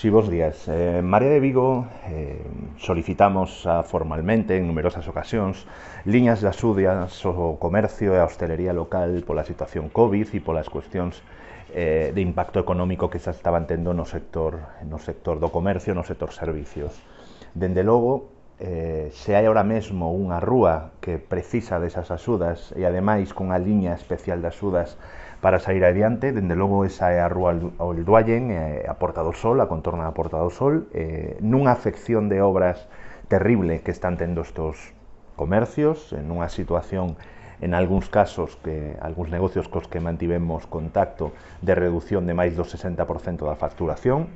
Sí, bos días. Eh, María de Vigo eh, solicitamos a, formalmente en numerosas ocasións liñas de UDIAS o comercio e a hostelería local pola situación COVID e polas cuestións eh, de impacto económico que xa estaban tendo no sector, no sector do comercio, no sector servicios. Dende logo, eh, se hai ahora mesmo unha rúa que precisa desas axudas e ademais cunha liña especial de axudas para sair adiante, dende logo esa é a rúa Olduallen, eh, a Porta do Sol, a contorna da Porta do Sol, eh, nunha afección de obras terrible que están tendo estos comercios, en unha situación en algúns casos que algúns negocios cos que mantivemos contacto de reducción de máis do 60% da facturación,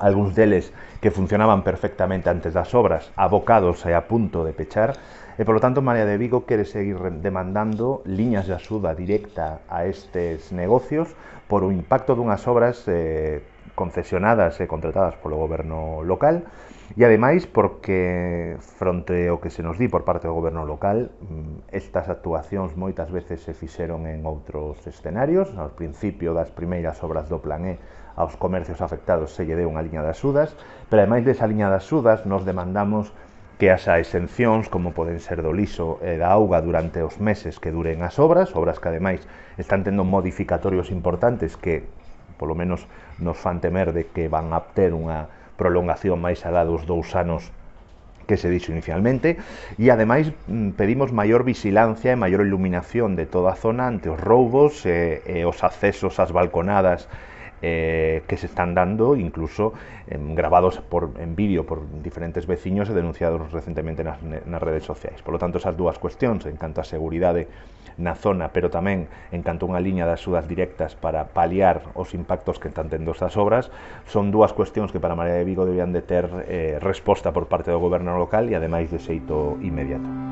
algúns deles que funcionaban perfectamente antes das obras, abocados e a punto de pechar, E polo tanto María de Vigo quere seguir demandando liñas de axuda directa a estes negocios por o impacto dunhas obras eh, concesionadas e contratadas polo goberno local e ademais porque fronte ao que se nos di por parte do goberno local mm, estas actuacións moitas veces se fixeron en outros escenarios. Ao principio das primeiras obras do Plan E aos comercios afectados se lle deu unha liña de axudas, pero ademais desa liña de axudas nos demandamos que haxa exencións como poden ser do liso e da auga durante os meses que duren as obras, obras que ademais están tendo modificatorios importantes que polo menos nos fan temer de que van a ter unha prolongación máis alá dos dous anos que se dixo inicialmente. E ademais mm, pedimos maior vigilancia e maior iluminación de toda a zona ante os roubos e, e os accesos ás balconadas eh, que se están dando, incluso eh, grabados por, en vídeo por diferentes veciños e denunciados recentemente nas, nas redes sociais. Por lo tanto, esas dúas cuestións, en canto a seguridade na zona, pero tamén en canto a unha liña de axudas directas para paliar os impactos que están tendo estas obras, son dúas cuestións que para María de Vigo debían de ter eh, por parte do goberno local e ademais de xeito inmediato.